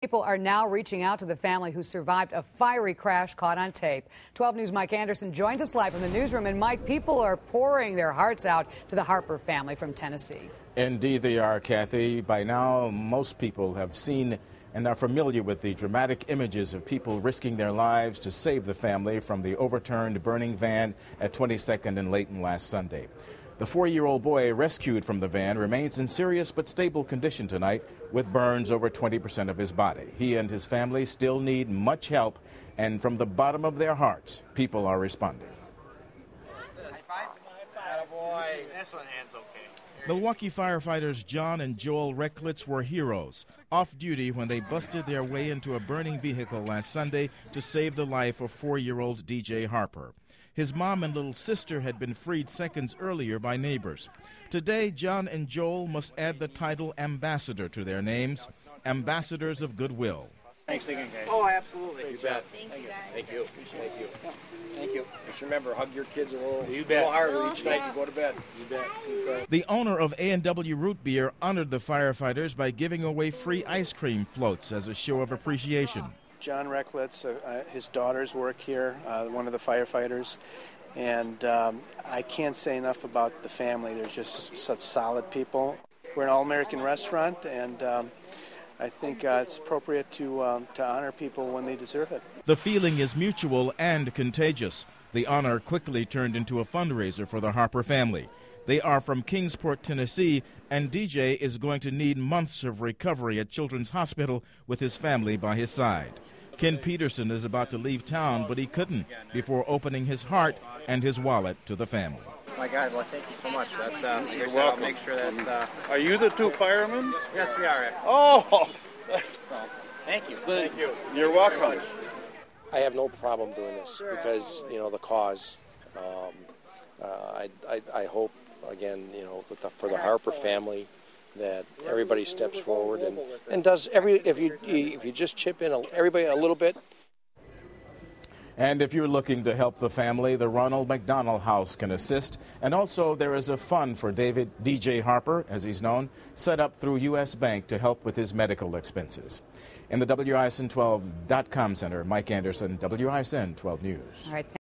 People are now reaching out to the family who survived a fiery crash caught on tape. 12 News Mike Anderson joins us live from the newsroom. And Mike, people are pouring their hearts out to the Harper family from Tennessee. Indeed, they are, Kathy. By now, most people have seen and are familiar with the dramatic images of people risking their lives to save the family from the overturned burning van at 22nd and Layton last Sunday. The four year old boy rescued from the van remains in serious but stable condition tonight with burns over 20% of his body. He and his family still need much help, and from the bottom of their hearts, people are responding. Milwaukee firefighters John and Joel Rechlitz were heroes, off duty when they busted their way into a burning vehicle last Sunday to save the life of four year old DJ Harper. His mom and little sister had been freed seconds earlier by neighbors. Today, John and Joel must add the title ambassador to their names, ambassadors of goodwill. Thanks again, guys. Oh, absolutely. You bet. Thank you. Thank you. Thank you. Thank you. Just remember, hug your kids a little, You bet. little harder each oh, night you go to bed. You bet. You bet. The owner of A&W Root Beer honored the firefighters by giving away free ice cream floats as a show of appreciation. John Rechlitz, uh, uh, his daughters work here, uh, one of the firefighters, and um, I can't say enough about the family. They're just such solid people. We're an all-American restaurant, and um, I think uh, it's appropriate to um, to honor people when they deserve it. The feeling is mutual and contagious. The honor quickly turned into a fundraiser for the Harper family. They are from Kingsport, Tennessee, and DJ is going to need months of recovery at Children's Hospital with his family by his side. Ken Peterson is about to leave town, but he couldn't before opening his heart and his wallet to the family. My God, well, thank you so much. That, uh, You're welcome. Make sure that. Uh, Are you the two firemen? yes, we are. Oh, So, thank you. Thank you. you're welcome. I have no problem doing this because you know the cause. Um, uh, I, I, I hope again, you know, with the, for the Harper family, that everybody steps forward and, and does every if you if you just chip in a, everybody a little bit. And if you're looking to help the family, the Ronald McDonald House can assist. And also, there is a fund for David DJ Harper, as he's known, set up through U.S. Bank to help with his medical expenses. In the WISN12.com Center, Mike Anderson, WISN 12 News. All right.